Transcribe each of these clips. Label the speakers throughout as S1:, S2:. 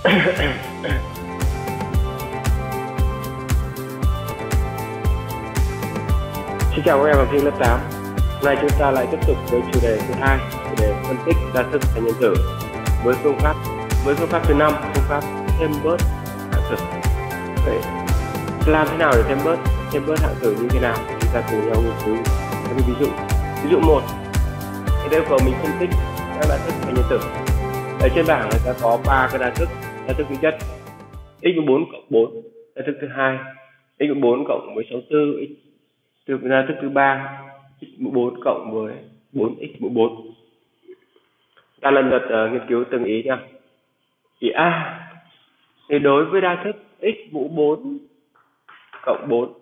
S1: Xin chào các em học sinh lớp 8. Hôm nay chúng ta lại tiếp tục với chủ đề thứ hai, chủ đề phân tích đa thức thành nhân tử với phương pháp với phương pháp thứ năm, phương pháp thêm bớt hạng tử. Vậy làm thế nào để thêm bớt thêm bớt hạng tử như thế nào? Chúng ta cùng nhau nghiên cứu các ví dụ. Ví dụ một, thì yêu cầu mình phân tích các đa thức thành nhân tử. Ở trên bảng người ta có ba cái đa thức. Đa thức thứ nhất x mũ 4 cộng 4. Đa thức thứ hai x mũ 4 cộng với 64 x từ ra thức thứ ba x mũ 4 cộng với 4x mũ 4 ta lần lượt uh, nghiên cứu từng ý nha ý A thì đối với đa thức x mũ 4 cộng 4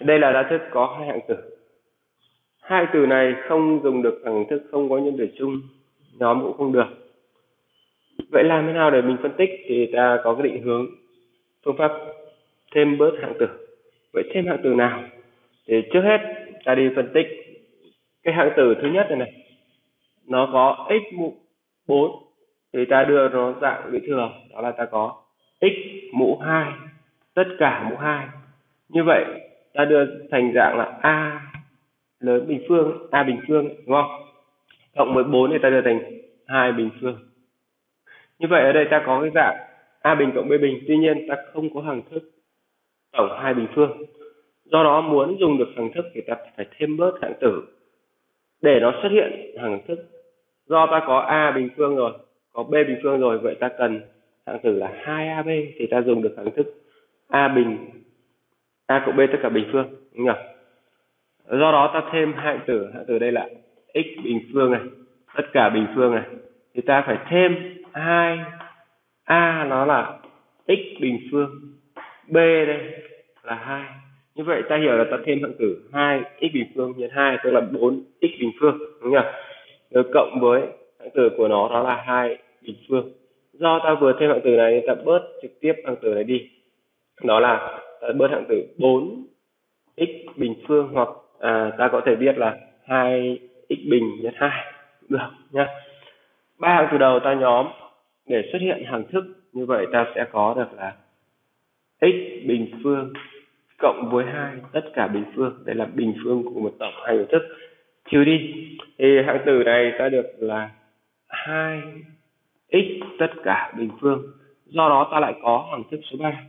S1: đây là đa thức có hai hạng tử. Hai từ này không dùng được hằng thức không có nhân tử chung nhóm cũng không được vậy làm thế nào để mình phân tích thì ta có cái định hướng, phương pháp thêm bớt hạng tử. Vậy thêm hạng tử nào? Thì trước hết ta đi phân tích cái hạng tử thứ nhất này này. Nó có x mũ 4 thì ta đưa nó dạng lũy thừa đó là ta có x mũ 2 tất cả mũ 2 như vậy ta đưa thành dạng là a lớn bình phương, a bình phương, đúng không? Cộng 14 thì ta đưa thành hai bình phương như vậy ở đây ta có cái dạng a bình cộng b bình, tuy nhiên ta không có hằng thức tổng hai bình phương. Do đó muốn dùng được hằng thức thì ta phải thêm bớt hạng tử. Để nó xuất hiện hằng thức, do ta có a bình phương rồi, có b bình phương rồi, vậy ta cần hạng tử là 2ab thì ta dùng được hằng thức a bình, a cộng b tất cả bình phương, đúng nhỉ? Do đó ta thêm hạng tử hạng tử đây là x bình phương này, tất cả bình phương này, thì ta phải thêm 2 a nó là x bình phương b đây là 2 như vậy ta hiểu là ta thêm hạng tử 2 x bình phương nhân 2 tức là 4 x bình phương đúng không rồi cộng với hạng tử của nó đó là 2 bình phương. Do ta vừa thêm hạng tử này ta bớt trực tiếp hạng tử này đi. Đó là ta bớt hạng tử 4 x bình phương hoặc à, ta có thể viết là 2 x bình nhân 2 được nhá ba hạng từ đầu ta nhóm, để xuất hiện hằng thức, như vậy ta sẽ có được là x bình phương cộng với hai, tất cả bình phương. Đây là bình phương của một tổng hai biểu thức. Trừ đi, thì hạng tử này ta được là hai x tất cả bình phương. Do đó ta lại có hằng thức số 3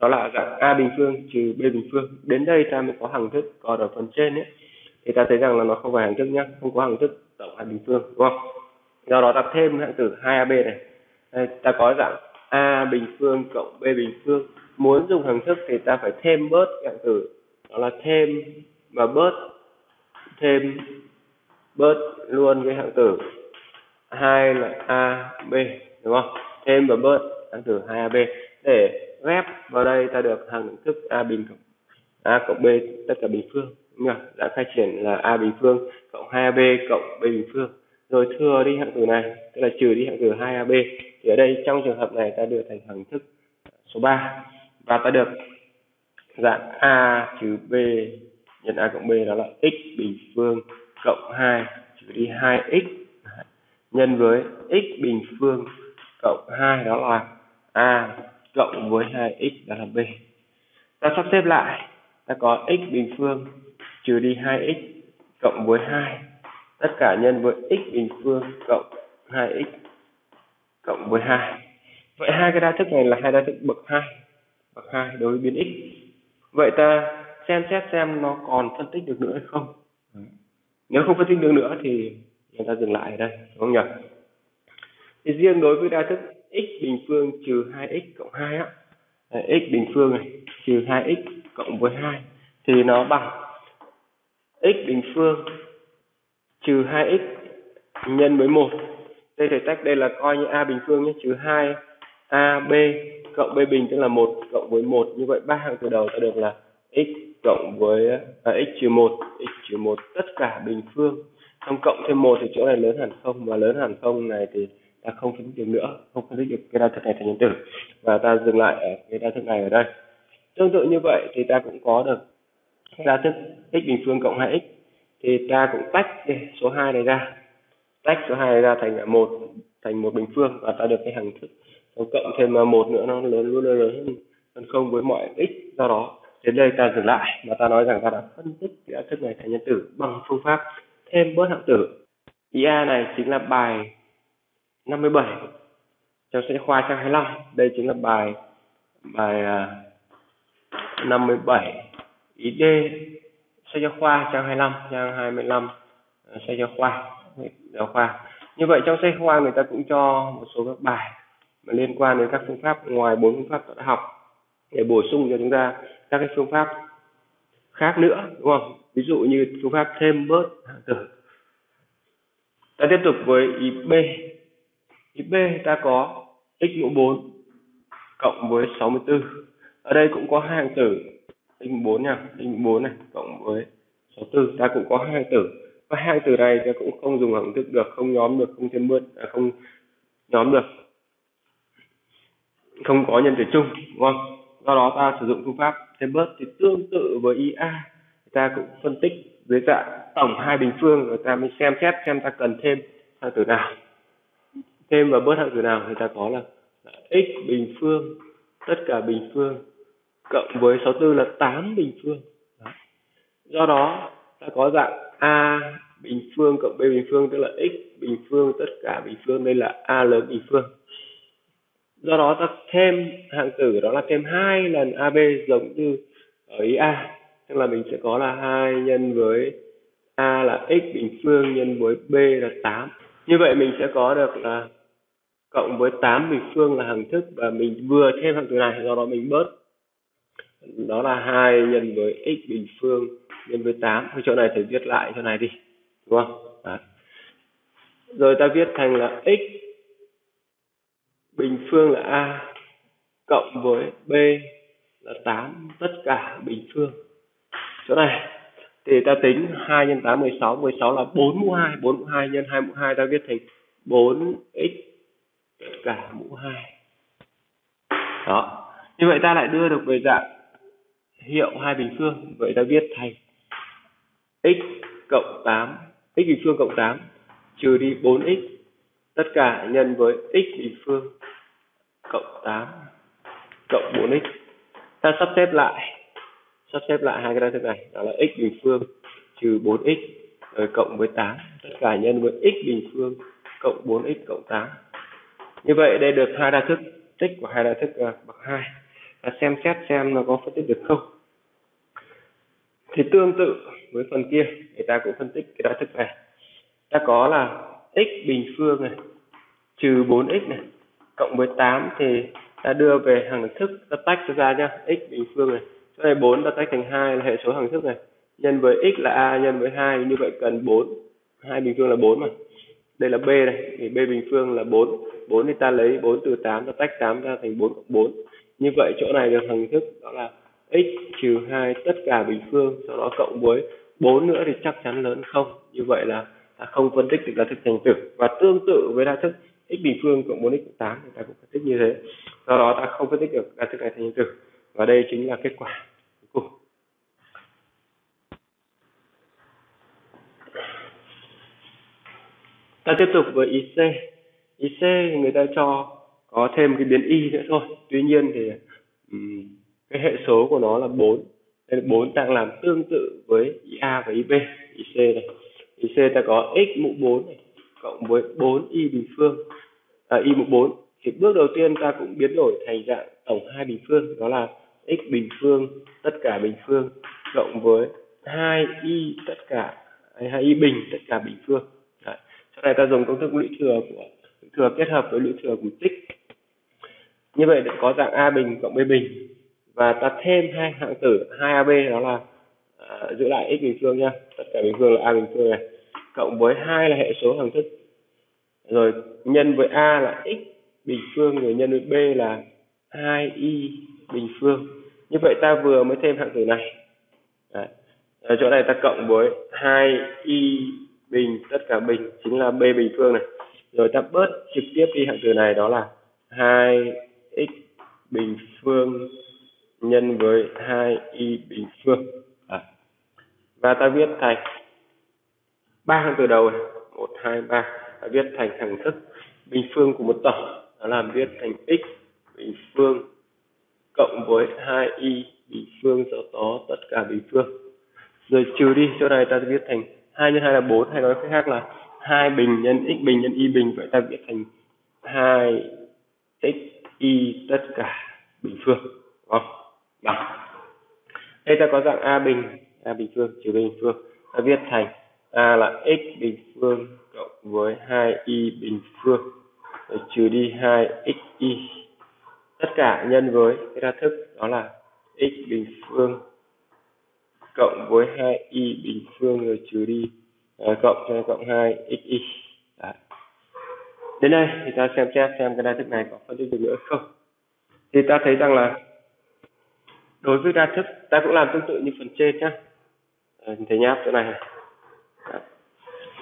S1: đó là dạng a bình phương trừ b bình phương. Đến đây ta mới có hằng thức còn ở phần trên ấy. Thì ta thấy rằng là nó không phải hằng thức nhá, không có hằng thức tổng hai bình phương, đúng không? Do đó ta thêm hạng tử 2ab này. Đây, ta có dạng a bình phương cộng b bình phương. Muốn dùng hằng thức thì ta phải thêm bớt hạng tử đó là thêm và bớt. Thêm bớt luôn cái hạng tử hai là a b đúng không? Thêm và bớt hạng tử 2 ab để ghép vào đây ta được hằng thức a bình cộng a cộng b tất cả bình phương. Đúng không? đã khai triển là a bình phương cộng 2ab cộng b bình phương rồi thừa đi hạng tử này tức là trừ đi hạng tử 2ab thì ở đây trong trường hợp này ta đưa thành hằng thức à, số 3 và ta được dạng a trừ b nhân a cộng b đó là x bình phương cộng 2 trừ đi 2x nhân với x bình phương cộng 2 đó là a cộng với 2x đó là b. Ta sắp xếp lại, ta có x bình phương trừ đi 2x cộng với 2 tất cả nhân với x bình phương cộng 2x cộng với 2. Vậy hai cái đa thức này là hai đa thức bậc 2 bậc 2 đối với biến x. Vậy ta xem xét xem nó còn phân tích được nữa hay không. Nếu không phân tích được nữa thì chúng ta dừng lại ở đây, đúng không nhỉ? Thì riêng đối với đa thức x bình phương trừ 2x cộng 2 á, à, x bình phương này trừ 2x cộng với 2 thì nó bằng x bình phương trừ 2x nhân với 1. Đây thầy tách đây là coi như a bình phương nhé, trừ 2 ab cộng b bình tức là một cộng với một. Như vậy ba hàng từ đầu ta được là x cộng với à, x trừ một x trừ một tất cả bình phương. Xong cộng thêm một thì chỗ này lớn hẳn không? Và lớn hẳn không này thì ta không phân tích được nữa không phân tích được cái đa thức này thành nhân tử. Và ta dừng lại ở cái đa thức này ở đây. Tương tự như vậy thì ta cũng có được đa thức x bình phương cộng 2x thì ta cũng tách số 2 này ra. Tách số 2 này ra thành là một, thành một bình phương và ta được cái hằng thức. Cộng thêm một nữa, nó lớn, luôn lớn hơn hơn không với mọi x do đó. Đến đây ta dừng lại, mà ta nói rằng ta đã phân tích cái thức này thành nhân tử bằng phương pháp thêm bớt hạng tử. IA này chính là bài 57 trong sách khoa trang 25 đây chính là bài bài à, 57 ý D sách giáo khoa, trang 25 trang 25 à, sách giáo khoa giáo khoa. Như vậy trong sách khoa người ta cũng cho một số các bài mà liên quan đến các phương pháp ngoài bốn phương pháp đã học để bổ sung cho chúng ta các cái phương pháp khác nữa, đúng không? Ví dụ như phương pháp thêm bớt hạng tử. Ta tiếp tục với ý b. Ý b ta có x mũ 4 cộng với 64 ở đây cũng có hai hạng tử x 4 nha x 4 này cộng với 64 ta cũng có hai hạng tử và hai từ này ta cũng không dùng hằng thức được không nhóm được không thêm bớt à, không nhóm được. Không có nhân tử chung đúng không? Do đó ta sử dụng phương pháp thêm bớt thì tương tự với IA, ta cũng phân tích dưới dạng tổng hai bình phương rồi ta mới xem xét xem ta cần thêm hạng tử nào. Thêm và bớt hạng tử nào thì ta có là x bình phương tất cả bình phương cộng với 64 là 8 bình phương. Đó. do đó, ta có dạng a bình phương cộng b bình phương, tức là x bình phương, tất cả bình phương đây là a lớn bình phương. Do đó, ta thêm hạng tử, đó là thêm hai lần ab giống như ở ý a. Tức là mình sẽ có là hai nhân với a là x bình phương nhân với b là 8 như vậy mình sẽ có được là cộng với 8 bình phương là hằng thức và mình vừa thêm hạng tử này, do đó mình bớt đó là hai nhân với x bình phương nhân với 8 cái chỗ này thầy viết lại chỗ này đi, đúng không? Đấy. rồi ta viết thành là x bình phương là a cộng với b là 8 tất cả bình phương. Chỗ này, thì ta tính 2 nhân 8 16 16 là 4 mũ 2 4 mũ 2 nhân 2 mũ 2 ta viết thành 4x tất cả mũ 2 đó. Như vậy ta lại đưa được về dạng hiệu hai bình phương, vậy ta viết thành x cộng 8 x bình phương cộng 8 trừ đi 4x tất cả nhân với x bình phương cộng 8 cộng 4x ta sắp xếp lại, sắp xếp lại hai cái đa thức này, đó là x bình phương trừ 4x rồi cộng với 8 tất cả nhân với x bình phương cộng 4x cộng 8 như vậy đây được hai đa thức, tích của hai đa thức à, bậc 2 và xem xét xem nó có phân tích được không thì tương tự với phần kia người ta cũng phân tích cái đa thức này. Ta có là x bình phương này, trừ 4x này, cộng với 8 thì ta đưa về hằng thức, ta tách ra nhá, x bình phương này. Chỗ này 4 ta tách thành hai là hệ số hằng thức này. Nhân với x là a, nhân với 2 như vậy cần 4 hai bình phương là 4 mà. Đây là b này, thì b bình phương là 4 4 thì ta lấy 4 từ 8 ta tách 8 ra thành 4 cộng 4 như vậy chỗ này được hằng thức đó là x trừ 2 tất cả bình phương sau đó cộng với 4 nữa thì chắc chắn lớn không? Như vậy là ta không phân tích được đa thức thành tử. Và tương tự với đa thức x bình phương cộng 4x cộng 8 thì ta cũng phân tích như thế. Do đó ta không phân tích được đa thức này thành tử. Và đây chính là kết quả cuối cùng. Ta tiếp tục với IC C. Ý C người ta cho có thêm cái biến y nữa thôi. Tuy nhiên thì um, cái hệ số của nó là 4 nên 4 đang làm tương tự với IA và IB IC này. IC ta có x mũ 4 này cộng với 4 y bình phương. À, y mũ 4 thì bước đầu tiên ta cũng biến đổi thành dạng tổng hai bình phương. Đó là x bình phương tất cả bình phương cộng với 2 y tất cả 2 y bình tất cả bình phương. Đấy. sau này ta dùng công thức lũy thừa của lũy thừa kết hợp với lũy thừa của tích. Như vậy để có dạng a bình cộng b bình và ta thêm hai hạng tử 2ab đó là à, giữ lại x bình phương nha tất cả bình phương là a bình phương này. Cộng với hai là hệ số hằng thức. Rồi nhân với a là x bình phương rồi nhân với b là 2y bình phương. Như vậy ta vừa mới thêm hạng tử này. Đấy. ở chỗ này ta cộng với 2y bình tất cả bình chính là b bình phương này. Rồi ta bớt trực tiếp đi hạng tử này đó là 2x bình phương nhân với 2y bình phương. À. và ta viết thành ba hạng từ đầu này. Một, hai, ba. Ta viết thành hằng thức, bình phương của một tổng đó là viết thành x, bình phương cộng với 2y bình phương sau đó tất cả bình phương. Rồi trừ đi, chỗ này ta viết thành 2 nhân 2 là 4 hay nói cách khác là 2 bình nhân x bình nhân y bình. Vậy ta viết thành 2 x y tất cả bình phương. Đúng không? Bằng. Đây ta có dạng a bình, a bình phương trừ bình phương. Ta viết thành a là x bình phương cộng với 2y bình phương rồi trừ đi 2xy tất cả nhân với cái đa thức đó là x bình phương cộng với 2y bình phương rồi trừ đi à, cộng cho cộng 2 xy Đấy. đến đây thì ta xem xét xem cái đa thức này có phân tích được nữa không thì ta thấy rằng là đối với đa thức ta cũng làm tương tự như phần trên nhá. À, thấy nháp chỗ này,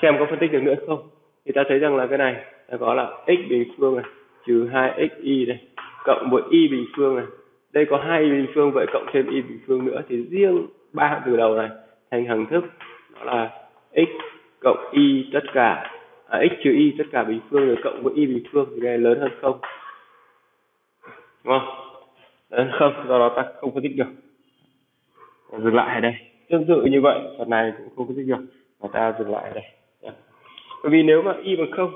S1: xem có phân tích được nữa không? Thì ta thấy rằng là cái này ta có là x bình phương này trừ 2xy đây cộng với y bình phương này. Đây có hai y bình phương vậy cộng thêm y bình phương nữa thì riêng ba từ đầu này thành hằng thức đó là x cộng y tất cả à, x trừ y tất cả bình phương rồi cộng với y bình phương thì này lớn hơn không? Đúng không? Không, do đó ta không phân tích được. Dừng lại ở đây. Tương tự như vậy, phần này cũng không phân tích được. Và ta dừng lại ở đây. Bởi vì nếu mà y bằng không,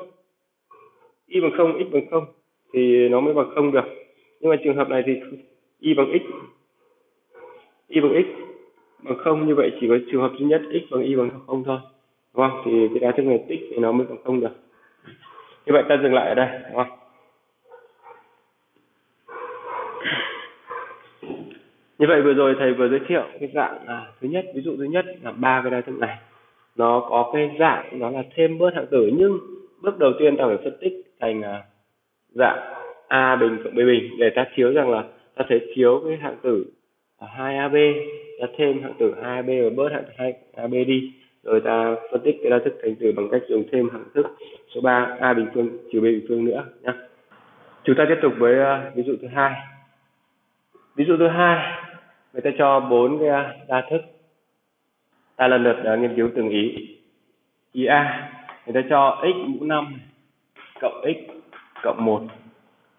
S1: y bằng không, x bằng không, thì nó mới bằng không được. Nhưng mà trường hợp này thì y bằng x, y bằng x bằng không như vậy chỉ có trường hợp duy nhất x bằng y bằng không thôi. Đúng không? Thì cái đa thức này tích thì nó mới bằng không được. Như vậy ta dừng lại ở đây, đúng không? Như vậy vừa rồi thầy vừa giới thiệu cái dạng à, thứ nhất ví dụ thứ nhất là ba cái đa thức này. Nó có cái dạng nó là thêm bớt hạng tử nhưng bước đầu tiên ta phải phân tích thành à, dạng a bình cộng b bình để ta chiếu rằng là ta thấy chiếu cái hạng tử 2ab ta thêm hạng tử 2ab và bớt hạng 2ab đi. Rồi ta phân tích cái đa thức thành tử bằng cách dùng thêm hạng thức số 3 a bình phương trừ b bình phương nữa nhé chúng ta tiếp tục với uh, ví dụ thứ hai ví dụ thứ hai người ta cho bốn cái đa thức. Ta lần lượt uh, à, nghiên cứu từng ý. Ý a người ta cho x mũ 5 cộng x cộng 1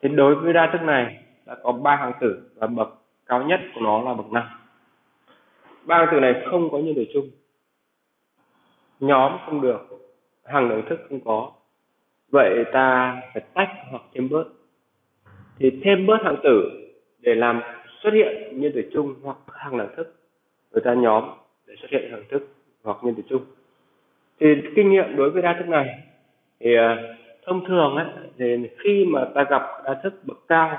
S1: thì đối với đa thức này đã có ba hạng tử và bậc cao nhất của nó là bậc 5 ba hạng tử này không có nhân tử chung. Nhóm không được hàng đẳng thức không có. Vậy ta phải tách hoặc thêm bớt. Thì thêm bớt hạng tử để làm xuất hiện nhân tử chung hoặc hàng đẳng thức. Người ta nhóm để xuất hiện hàng thức hoặc nhân tử chung. Thì kinh nghiệm đối với đa thức này thì à, thông thường ấy thì khi mà ta gặp đa thức bậc cao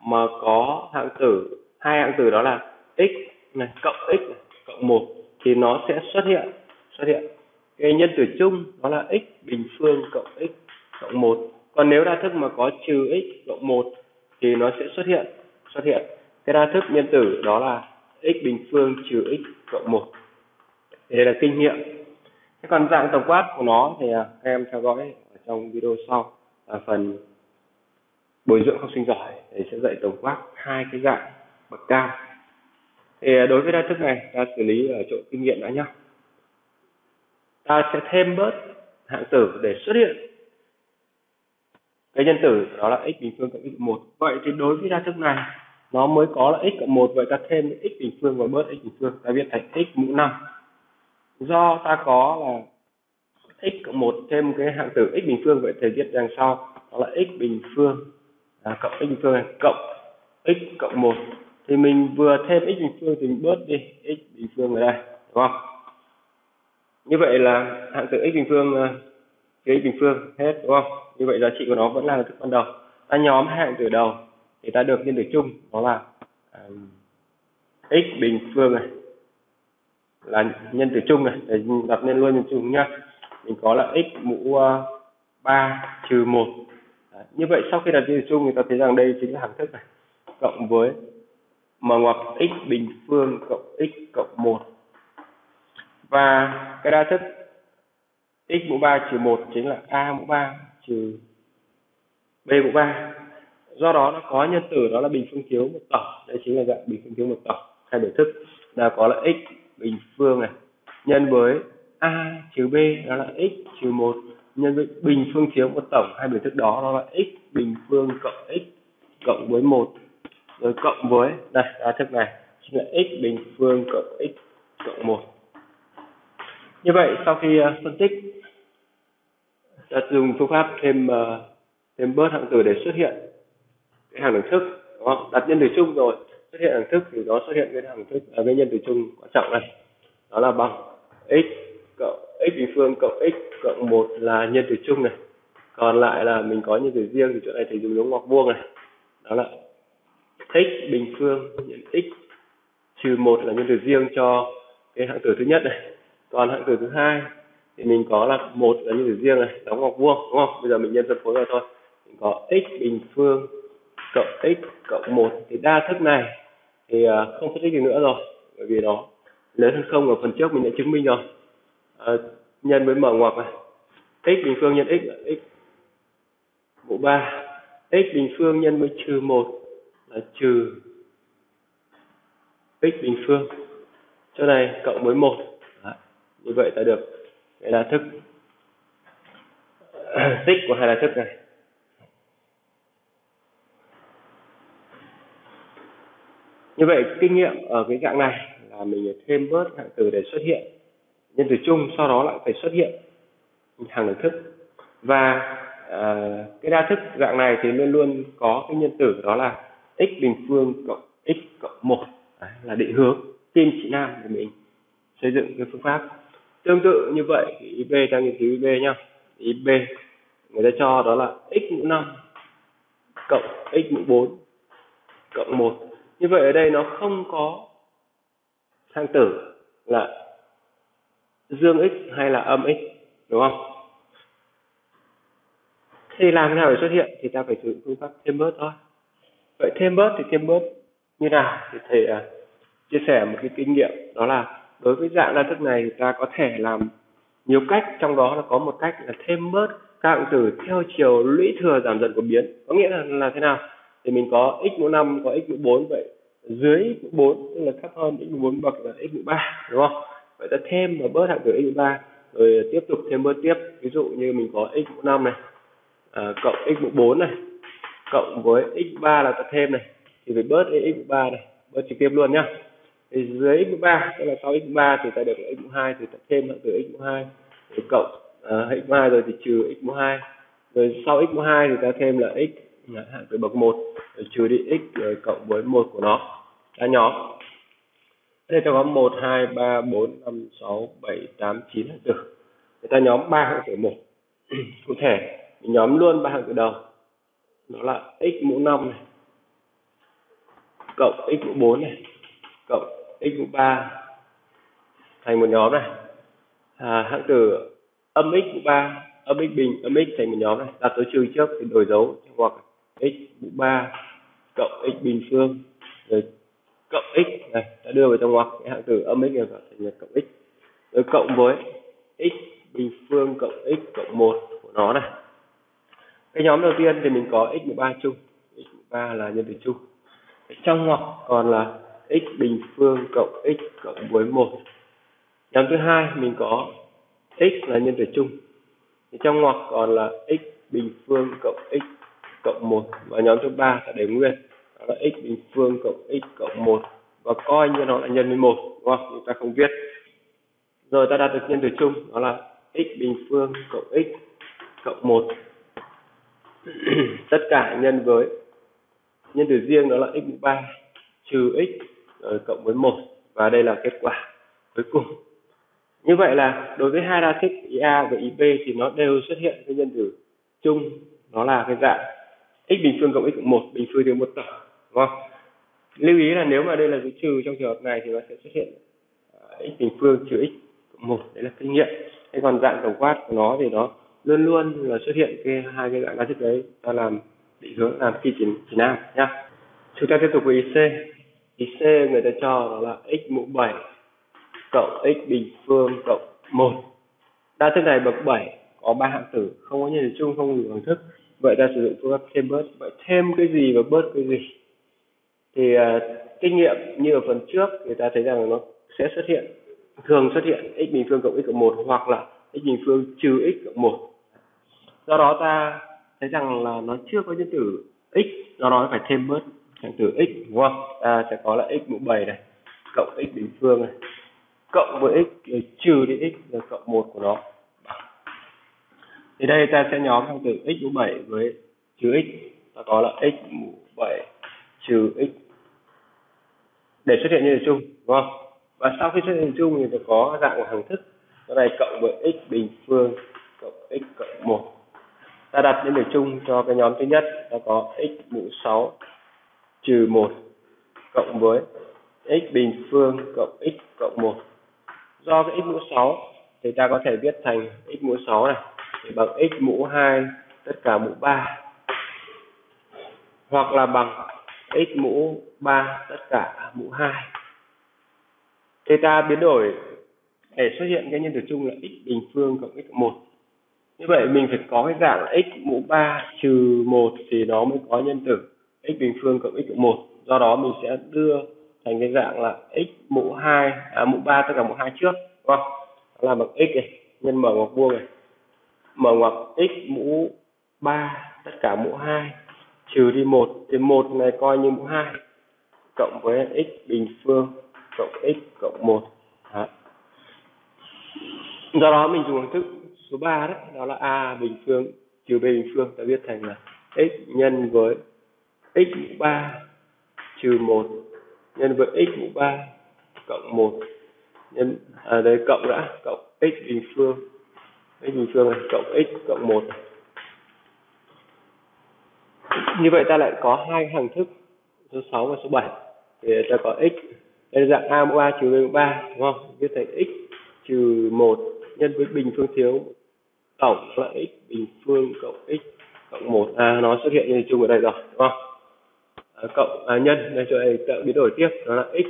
S1: mà có hạng tử hai hạng tử đó là x này cộng x này, cộng một thì nó sẽ xuất hiện xuất hiện. Cái nhân tử chung đó là x bình phương cộng x cộng một. Còn nếu đa thức mà có trừ x cộng một thì nó sẽ xuất hiện xuất hiện cái đa thức nhân tử đó là x bình phương trừ x cộng một. Đây là kinh nghiệm. Thế còn dạng tổng quát của nó thì à, các em theo dõi ở trong video sau. Là phần bồi dưỡng học sinh giỏi thì sẽ dạy tổng quát hai cái dạng bậc cao. Thì à, đối với đa thức này, ta xử lý ở chỗ kinh nghiệm đã nhá. Ta sẽ thêm bớt hạng tử để xuất hiện. Cái nhân tử đó là x bình phương cộng x cộng một. Vậy thì đối với đa thức này nó mới có là x cộng một vậy ta thêm x bình phương và bớt x bình phương. Ta viết thành x mũ năm. Do ta có là x cộng một thêm cái hạng tử x bình phương vậy thầy viết đằng sau đó là x bình phương à, cộng x bình phương này cộng x cộng một. Thì mình vừa thêm x bình phương thì mình bớt đi x bình phương ở đây đúng không? Như vậy là hạng tử x bình phương à, x bình phương hết đúng không? Như vậy giá trị của nó vẫn là thức ban đầu. Ta nhóm hai hạng tử đầu thì ta được nhân tử chung đó là um, x bình phương này là nhân tử chung này để đặt lên luôn nhân chung nhá. Mình có là x mũ ờ, uh, 3 trừ 1 Đấy. như vậy sau khi đặt nhân tử chung thì ta thấy rằng đây chính là hạng thức này cộng với m ngoặc x bình phương cộng x cộng 1 và cái đa thức x mũ 3 trừ 1 chính là a mũ 3 trừ b mũ 3 do đó nó có nhân tử đó là bình phương thiếu một tổng đây chính là dạng bình phương thiếu một tổng hai biểu thức là có là x bình phương này. Nhân với a trừ b đó là x trừ một. Nhân với bình phương chiếu một tổng hai biểu thức đó đó là x bình phương cộng x cộng với một. Rồi cộng với đây đa thức này. Chính là x bình phương cộng x cộng một. Như vậy sau khi uh, phân tích ta dùng phương pháp thêm uh, thêm bớt hạng tử để xuất hiện cái hàng đẳng thức đúng không? Đặt nhân tử chung rồi xuất hiện đẳng thức thì nó xuất hiện cái đẳng thức ở à, cái nhân tử chung quan trọng này. Đó là bằng x cộng x bình phương cộng x cộng một là nhân tử chung này. Còn lại là mình có nhân tử riêng thì chỗ này thầy dùng dấu ngoặc vuông này. Đó là x bình phương nhân x trừ một là nhân tử riêng cho cái hạng tử thứ nhất này. Còn hạng tử thứ hai thì mình có là một là nhân tử riêng này đóng ngoặc vuông đúng không? Bây giờ mình nhân phân phối vào thôi. Mình có x bình phương cộng x cộng một thì đa thức này thì à, không phân tích được nữa rồi bởi vì nó lớn hơn không ở phần trước mình đã chứng minh rồi. À, nhân với mở ngoặc này x bình phương nhân x là x mũ ba x bình phương nhân với trừ một là trừ x bình phương. Chỗ này cộng với một. Như vậy ta được cái đa thức. Tích của hai đa thức này. Như vậy kinh nghiệm ở cái dạng này là mình thêm bớt hạng từ để xuất hiện. Nhân từ chung sau đó lại phải xuất hiện hàng đẳng thức. Và à, cái đa thức dạng này thì luôn luôn có cái nhân tử đó là x bình phương cộng x cộng một. Là định hướng kim chỉ nam để mình xây dựng cái phương pháp. Tương tự như vậy thì IB đang nghiên cứu IB nhá. IB người ta cho đó là x mũ 5 cộng x mũ 4 cộng 1 như vậy ở đây nó không có sang tử là dương x hay là âm x đúng không? Thì làm thế nào để xuất hiện thì ta phải sử dụng phương pháp thêm bớt thôi. Vậy thêm bớt thì thêm bớt như nào? Thì thầy uh, chia sẻ một cái kinh nghiệm đó là đối với dạng đa thức này thì ta có thể làm nhiều cách trong đó là có một cách là thêm bớt các hạng tử theo chiều lũy thừa giảm dần của biến. Có nghĩa là là thế nào? Thì mình có x mũ 5 có x mũ 4 vậy dưới x mũ 4 tức là thấp hơn x mũ 4 bậc là x mũ 3 đúng không vậy ta thêm và bớt hạng tử x mũ 3 rồi tiếp tục thêm bớt tiếp ví dụ như mình có x mũ 5 này à, cộng x mũ 4 này cộng với x 3 là ta thêm này thì phải bớt x mũ 3 này bớt trực tiếp luôn nhá thì dưới x mũ 3 tức là sau x mũ 3 thì ta được x mũ 2 thì ta thêm hạng tử x mũ 2 rồi cộng à, x mũ 2 rồi thì trừ x mũ 2 rồi sau x mũ 2 thì ta thêm là x hạng tử bậc 1 trừ đi x rồi cộng với 1 của nó. Đã nhỏ. Đây ta có 1 2 3 4 5 6 7 8 9 hạng tử. Người ta nhóm 3 hạng tử một. Cụ thể mình nhóm luôn ba hạng tử đầu. Nó là x mũ 5 này cộng x mũ 4 này cộng x mũ 3 thành một nhóm này. À, hạng tử âm x mũ 3 âm x bình âm x thành một nhóm này. Đặt dấu trừ trước thì đổi dấu hoặc x mũ 3 cộng x bình phương. Rồi cộng x này đã đưa vào trong ngoặc cái hạng tử âm x này vào thành cộng x. Rồi cộng với x bình phương cộng x cộng 1 của nó này. Cái nhóm đầu tiên thì mình có x mũ 3 chung. X mũ 3 là nhân tử chung. Trong ngoặc còn là x bình phương cộng x cộng với 1 nhóm thứ hai mình có x là nhân tử chung. Thì trong ngoặc còn là x bình phương cộng x cộng 1 và nhóm thứ ba sẽ để nguyên đó là x bình phương cộng x cộng 1 và coi như nó là nhân với 1 đúng không? Chúng ta không viết. Rồi ta đạt được nhân tử chung, đó là x bình phương cộng x cộng 1 tất cả nhân với, nhân tử riêng đó là x 3 trừ x rồi cộng với 1 và đây là kết quả cuối cùng. Như vậy là đối với hai đa thức ý A và ý B thì nó đều xuất hiện cái nhân tử chung, nó là cái dạng x bình phương cộng x cộng 1 bình phương thiếu một tử, đúng không? Lưu ý là nếu mà đây là dấu trừ trong trường hợp này thì nó sẽ xuất hiện à, x bình phương trừ x cộng 1 đấy là kinh nghiệm. Thế còn dạng tổng quát của nó thì nó luôn luôn là xuất hiện cái hai cái dạng đa thức đấy ta làm định hướng làm khi chỉ chỉ nam nhá. Chúng ta tiếp tục với ý C. Ý C người ta cho đó là x mũ 7 cộng x bình phương cộng 1. Đa thức này bậc 7 có ba hạng tử, không có nhân chung, không đủ hằng thức. Vậy ta sử dụng phương pháp thêm bớt. Vậy thêm cái gì và bớt cái gì? Thì uh, kinh nghiệm như ở phần trước người ta thấy rằng nó sẽ xuất hiện. Thường xuất hiện x bình phương cộng x cộng một hoặc là x bình phương trừ x cộng một. Do đó ta thấy rằng là nó chưa có nhân tử x do đó phải thêm bớt hạng tử x. Đúng không? Ta sẽ có là x mũ 7 này cộng x bình phương này. Cộng với x trừ đi x là cộng một của nó thì đây ta sẽ nhóm hạng từ x mũ 7 với trừ x. Ta có là x mũ 7 trừ x để xuất hiện như chung, đúng không? Và sau khi xuất hiện chung thì ta có dạng của hàng thức. Cái này cộng với x bình phương cộng x cộng 1 ta đặt những biểu chung cho cái nhóm thứ nhất. Ta có x mũ 6 trừ 1 cộng với x bình phương cộng x cộng 1 do cái x mũ 6 thì ta có thể viết thành x mũ 6 này thì bằng x mũ 2 tất cả mũ 3 hoặc là bằng x mũ 3 tất cả mũ 2 thì ta biến đổi để xuất hiện cái nhân tử chung là x bình phương cộng x 1 như vậy mình phải có cái dạng x mũ 3 trừ 1 thì nó mới có nhân tử x bình phương cộng x cộng 1 do đó mình sẽ đưa thành cái dạng là x mũ 2 à mũ 3 tất cả mũ 2 trước. Đúng không? Đó là bằng x này, nhân mở ngoặc vuông này mở ngoặc x mũ 3 tất cả mũ 2 trừ đi 1 thì 1 này coi như mũ 2 cộng với x bình phương, cộng x cộng 1 đó. do đó mình dùng hình thức số 3 đấy, đó là a bình phương, trừ b bình phương ta viết thành là x nhân với x mũ 3 trừ 1 nhân với x mũ 3 cộng 1 nhân à đây, cộng đã, cộng x bình phương x bình phương này cộng x cộng 1 như vậy ta lại có hai hàng thức số 6 và số 7 thì ta có x đây là dạng a mũ a trừ b mũ 3 đúng không? Viết thành x trừ 1 nhân với bình phương thiếu tổng là x bình phương cộng x cộng 1 à nó xuất hiện như chung ở đây rồi đúng không? À, cộng à, nhân đây cho đây tự biến đổi tiếp đó là x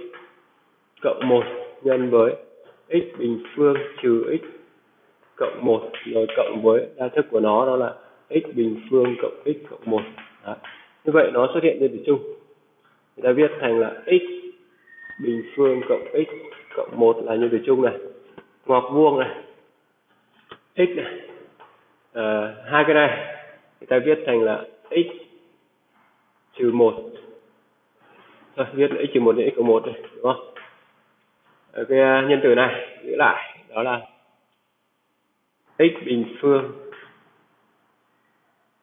S1: cộng 1 nhân với x bình phương trừ x cộng 1 rồi cộng với đa thức của nó đó là x bình phương cộng x cộng 1 Đó. như vậy nó xuất hiện trên tử chung. Người ta viết thành là x bình phương cộng x cộng 1 là như tử chung này. Ngoặc vuông này. X này. À, hai cái này người ta viết thành là x trừ 1 thôi ờ, viết là x trừ 1 đến x cộng 1 này, đúng không? Ở cái à, nhân tử này giữ lại đó là x bình phương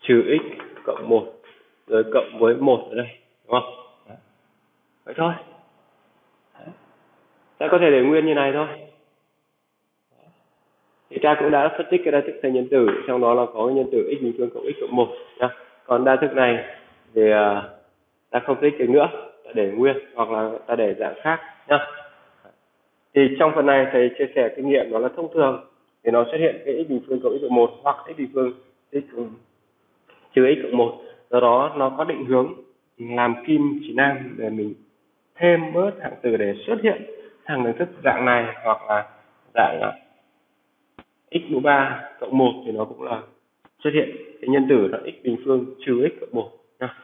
S1: trừ x cộng một rồi cộng với một ở đây, đúng không? Vậy thôi. Ta có thể để nguyên như này thôi. Thì ta cũng đã phân tích cái đa thức thành nhân tử, trong đó là có nhân tử x bình phương cộng x cộng một nhá. Còn đa thức này thì ờ, ta không phân tích được nữa, ta để nguyên hoặc là ta để dạng khác nhá. Thì trong phần này thầy chia sẻ kinh nghiệm đó là thông thường thì nó xuất hiện cái x bình phương cộng x cộng một hoặc x bình phương x cộng trừ x cộng một do đó nó có định hướng làm kim chỉ nam để mình thêm bớt hạng từ để xuất hiện thằng đường thức dạng này hoặc là dạng là x mũ 3 cộng 1 thì nó cũng là xuất hiện cái nhân tử là x bình phương trừ x cộng 1 nha.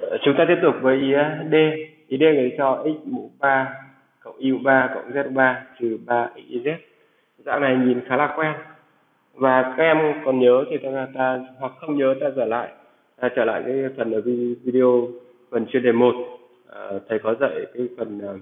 S1: Ờ, chúng ta tiếp tục với ý à, D. Ý D người cho x mũ 3 cộng y mũ 3 cộng z mũ 3 trừ 3 xyz. Dạng này nhìn khá là quen. Và các em còn nhớ thì ta, ta hoặc không nhớ ta trở lại ta trở lại cái phần ở video phần chuyên đề một. À, thầy có dạy cái phần à,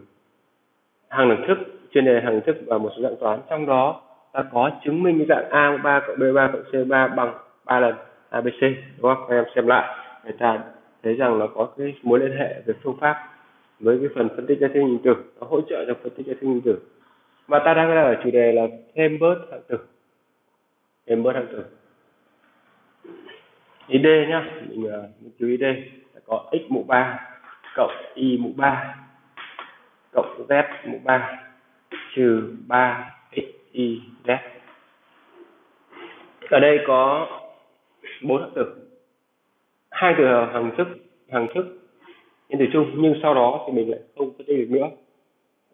S1: hàng đẳng thức chuyên đề hàng đẳng thức và một số dạng toán. Trong đó ta có chứng minh cái dạng a 3 cộng b 3 cộng c 3 bằng 3 lần abc đúng không? Các em xem lại. Người ta thấy rằng nó có cái mối liên hệ về phương pháp với cái phần phân tích giá trị hình tử nó hỗ trợ cho phân tích giá trị hình tử và ta đang ở chủ đề là thêm bớt hạng tử. Thêm bớt hạng tử ý nhá mình uh, chú ý d có x mũ 3 cộng y mũ 3 cộng z mũ 3 trừ 3 x y z. Ở đây có bốn hạng tử. Hai từ hàng thức hàng thức nhân từ chung nhưng sau đó thì mình lại không có tích được nữa.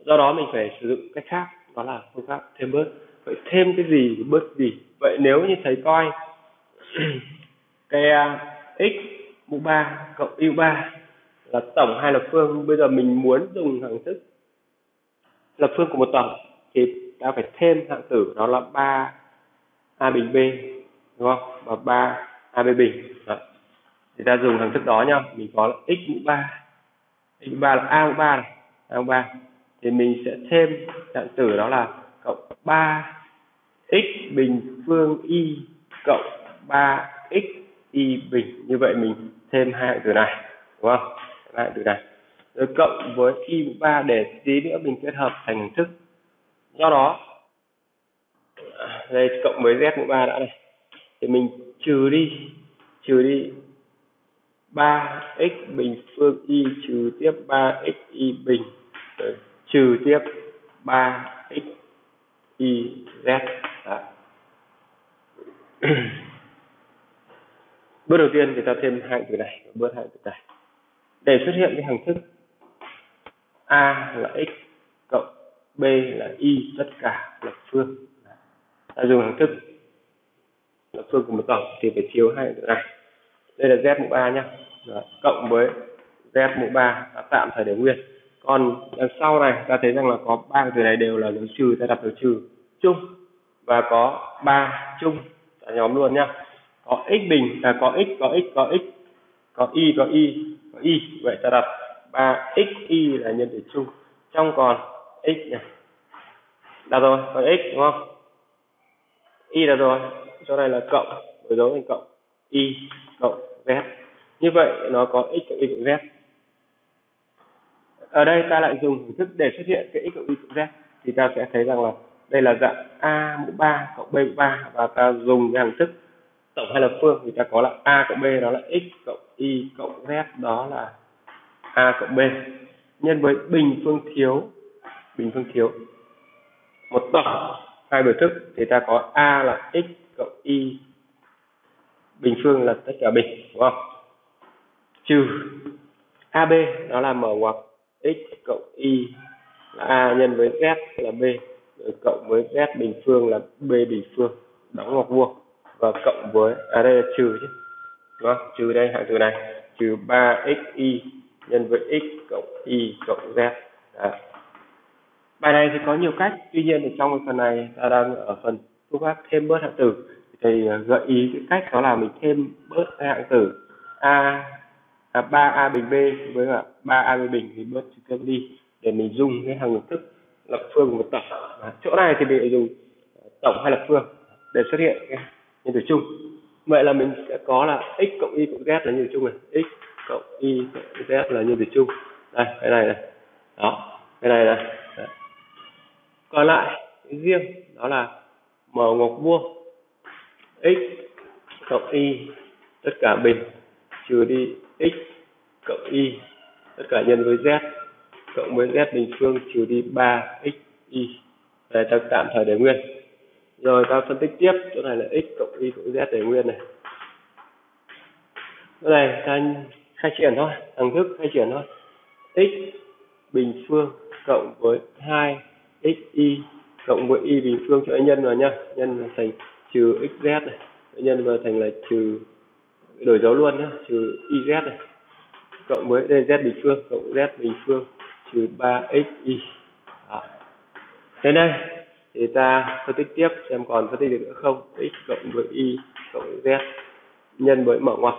S1: Do đó mình phải sử dụng cách khác đó là phương pháp thêm bớt. Vậy thêm cái gì bớt gì. Vậy nếu như thầy coi cái à, x mũ 3 cộng y 3 là tổng hai lập phương, bây giờ mình muốn dùng hằng thức lập phương của một tổng thì ta phải thêm hạng tử đó là 3 a bình b, đúng không? Và ba ab bình. Đó. thì ta dùng hình thức đó nhá. Mình có là x mũ 3 x mũ 3 là a mũ 3 này. A mũ 3 thì mình sẽ thêm dạng tử đó là cộng 3 x bình phương y cộng 3 x y bình. Như vậy mình thêm hai từ này, đúng không? Hai từ này. Rồi cộng với y 3 để tí nữa mình kết hợp thành hình thức. Do đó, đây, cộng với z mũ 3 đã này. Thì mình trừ đi trừ đi 3x bình phương y, trừ tiếp 3x y bình. Rồi trừ tiếp 3x y, z. Bước đầu tiên thì ta thêm hai từ này bước bớt hai từ này. Để xuất hiện cái hằng thức a là x cộng b là y tất cả lập phương. Ta dùng hằng thức lập phương của một tổng thì phải thiếu hai từ này. Đây là z mũ ba nhá. Đó. cộng với z mũ ba tạm thời để nguyên còn đằng sau này ta thấy rằng là có ba từ này đều là dấu trừ ta đặt dấu trừ chung và có ba chung cả nhóm luôn nhá có x bình là có x có x có x, có y có y có y. Vậy ta đặt ba x, y là nhân tử chung. Trong còn x này đặt rồi, còn x, đúng không? Y đặt rồi, chỗ này là cộng với dấu thành cộng y cộng z. Như vậy, nó có x cộng y cộng z ở đây ta lại dùng hình thức để xuất hiện cái x cộng y cộng z. Thì ta sẽ thấy rằng là đây là dạng a mũ ba cộng b mũ ba và ta dùng cái hình thức tổng hai lập phương thì ta có là a cộng b đó là x cộng y cộng z đó là a cộng b. Nhân với bình phương thiếu, bình phương thiếu, một tổng, hai biểu thức thì ta có a là x cộng y, bình phương là tất cả bình, đúng không? Trừ ab đó là mở ngoặc x cộng y là a nhân với z là b, rồi cộng với z bình phương là b bình phương. Đóng ngoặc vuông. Và cộng với à đây là trừ chứ. Đúng không trừ đây, hạng từ này. Trừ 3xy nhân với x cộng y cộng z. Đấy. bài này thì có nhiều cách. Tuy nhiên thì trong cái phần này ta đang ở phần phương pháp thêm bớt hạng tử thì à, gợi ý cái cách đó là mình thêm bớt hạng tử a à, 3a bình b với cả 3ab bình thì bớt trực tiếp đi để mình dùng cái hằng thức lập phương của tổng à, chỗ này thì mình dùng à, tổng hay lập phương để xuất hiện cái nhân tử chung. Vậy là mình sẽ có là x cộng y cộng z là nhân tử chung này. X cộng y cộng z là nhân tử chung. Đây cái này này. Đó cái này này. Đó. còn lại cái riêng đó là m ngoặc vuông x cộng y tất cả bình trừ đi x cộng y, tất cả nhân với z, cộng với z bình phương trừ đi 3 x, y. Đây, ta tạm thời để nguyên. Rồi, ta phân tích tiếp, chỗ này là x cộng y cộng z để nguyên này. Chỗ này, ta khai triển thôi, thằng thức khai triển thôi. X bình phương cộng với 2 xy cộng với y bình phương cho nhân vào nhá. Nhân thành trừ xz này. Nhân vào thành là trừ đổi dấu luôn nhé, trừ iz này cộng với đây z bình phương cộng z bình phương trừ 3 xy Đó. thế đây thì ta phân tích tiếp xem còn phân tích được nữa không? X cộng với y cộng z nhân với mở ngoặc.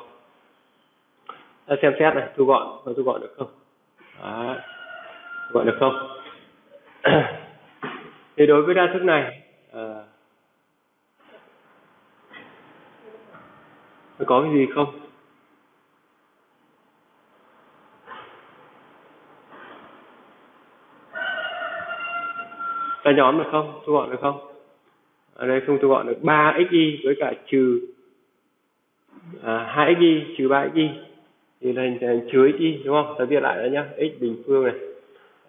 S1: Ta xem xét này thu gọn có thu gọn được không? Đó. thu gọn được không? Thì đối với đa thức này à, có cái gì không? Ta nhóm được không? Thu gọn được không? Ở đây không thu gọn được. 3 xy với cả trừ à, 2 xy trừ 3 xy thì thành thành trừ xy đúng không? Ta viết lại đó nhá. X bình phương này.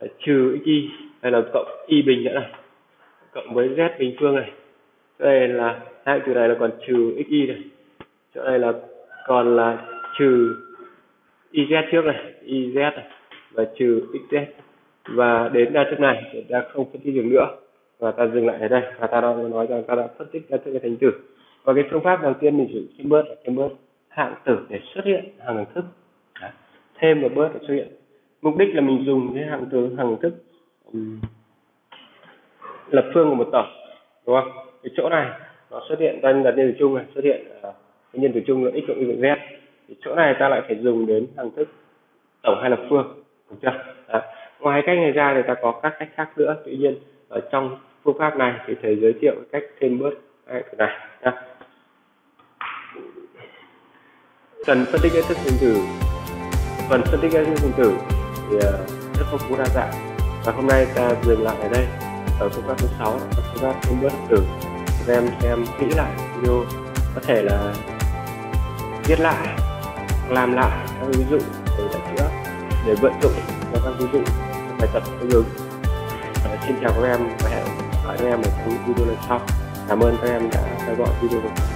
S1: À, trừ xy hay là cộng y bình nữa này. Cộng với z bình phương này. Đây là hai từ này là còn trừ xy này chỗ này là còn là trừ iz trước này iz này và trừ xz và đến ra trước này thì ta không phân tích được nữa và ta dừng lại ở đây. Và ta đang nói rằng ta đã phân tích ra trước cái thành tử. Và cái phương pháp đầu tiên mình sử dụng bớt là thêm bớt hạng tử để xuất hiện hàng thức. Đấy. thêm một bớt để xuất hiện. Mục đích là mình dùng cái hạng tử hàng thức um, lập phương của một tổng đúng không? Cái chỗ này nó xuất hiện ta đặt nhân chung này xuất hiện uh, nhân tử chung là x cộng y cộng z. Thì chỗ này ta lại phải dùng đến hằng thức tổng hay lập phương đúng chưa? À, ngoài cách này ra thì ta có các cách khác nữa. Tuy nhiên ở trong phương pháp này thì thầy giới thiệu cách thêm bớt hai cái này nhá. Cần phân tích các thức nguyên tử. Phần phân tích các thức nguyên tử thì ờ, rất phong phú đa dạng. Và hôm nay ta dừng lại ở đây ở phương pháp thứ sáu phương pháp thêm bớt tử. Các em xem kỹ lại video có thể là viết lại làm lại các ví dụ để giải chữa để vận dụng cho các ví dụ trong bài tập tương ứng. À, xin chào các em và hẹn gặp lại các em ở những video lần sau. Cảm ơn các em đã theo dõi video này